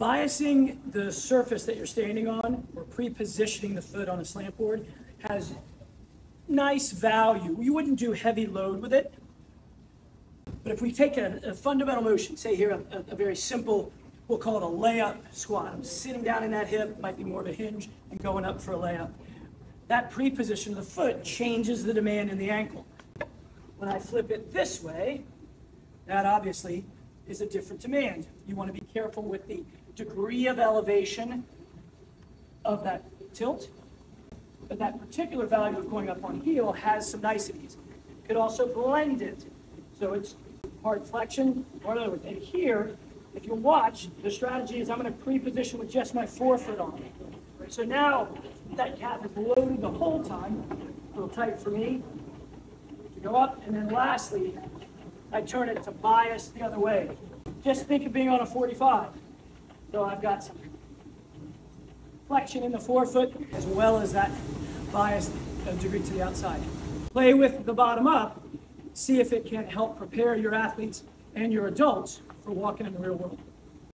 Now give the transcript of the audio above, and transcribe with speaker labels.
Speaker 1: biasing the surface that you're standing on or pre-positioning the foot on a slant board has nice value. You wouldn't do heavy load with it. But if we take a, a fundamental motion, say here a, a, very simple, we'll call it a layup squat. I'm sitting down in that hip, might be more of a hinge, and going up for a layup. That pre-position of the foot changes the demand in the ankle. When I flip it this way, that obviously is a different demand. You want to be careful with the degree of elevation of that tilt. But that particular value of going up on heel has some niceties. You could also blend it. So it's hard flexion, or other words, and here, if you watch, the strategy is I'm going to pre-position with just my forefoot on. So now that calf is loaded the whole time, a little tight for me, to go up, and then lastly, I turn it to bias the other way. Just think of being on a 45. So I've got some flexion in the forefoot as well as that bias uh, degree to the outside. Play with the bottom up, see if it can help prepare your athletes and your adults for walking in the real world.